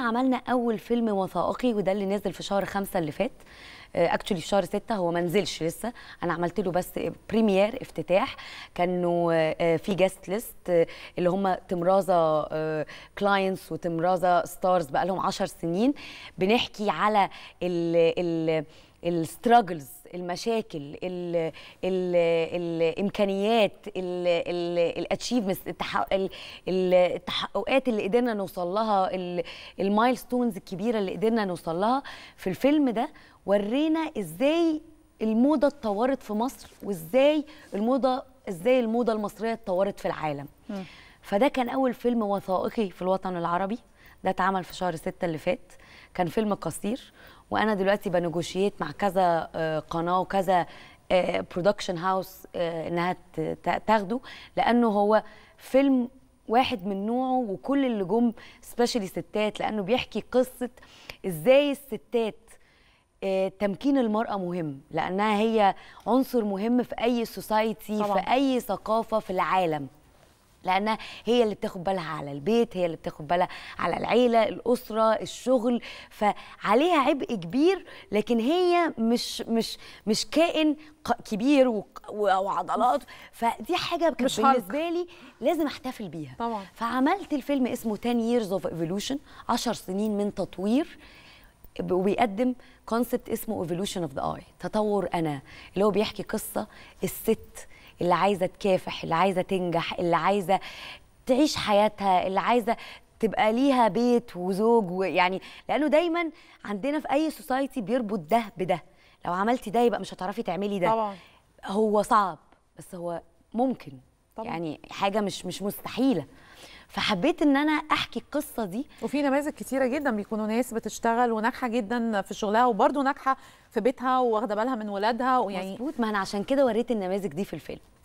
عملنا أول فيلم وثائقي وده اللي نزل في شهر خمسة اللي فات. actually في شهر ستة هو ما نزلش لسه. أنا عملت له بس premiere افتتاح. كانوا آه، في guest list اللي هم تمرازه clients وتمرازه stars بقى لهم 10 سنين. بنحكي على ال ال ال struggles المشاكل ال ال الإمكانيات ال achievements التحقيقات اللي قدرنا نوصل لها ال milestones الكبيرة اللي قدرنا نوصل لها. في الفيلم ده ورينا إزاي الموضة اتطورت في مصر وإزاي الموضة إزاي الموضة المصرية اتطورت في العالم. م. فده كان أول فيلم وثائقي في الوطن العربي. ده اتعمل في شهر ستة اللي فات. كان فيلم قصير. وأنا دلوقتي ب negotiate مع كذا قناة وكذا production house إنها تاخده لأنه هو فيلم واحد من نوعه وكل اللي جم especially ستات لأنه بيحكي قصة إزاي الستات تمكين المرأة مهم لأنها هي عنصر مهم في أي society في أي ثقافة في العالم. لانها هي اللي بتاخد بالها على البيت هي اللي بتاخد بالها على العيلة الأسرة الشغل. فعليها عبء كبير لكن هي مش مش مش كائن كبير وعضلات. فدي حاجة كانت بالنسبة لي لازم أحتفل بيها. طبعا. فعملت الفيلم اسمه 10 years of evolution 10 سنين من تطوير. وبيقدم كونسبت اسمه evolution of the eye تطور أنا اللي هو بيحكي قصة الست اللي عايزة تكافح اللي عايزة تنجح اللي عايزة تعيش حياتها اللي عايزة تبقى ليها بيت وزوج ويعني لأنه دايما عندنا في أي سوسايتي بيربط ده بده. لو عملتي ده يبقى مش هتعرفي تعملي ده. طبعا. هو صعب بس هو ممكن. طبعا. يعني حاجة مش مش مستحيلة. فحبيت إن أنا أحكي القصة دي. وفي نماذج كتيرة جدا بيكونوا ناس بتشتغل وناجحة جدا في شغلها وبرده ناجحة في بيتها واخده بالها من ولادها ويعني مظبوط ما أنا عشان كده وريت النماذج دي في الفيلم.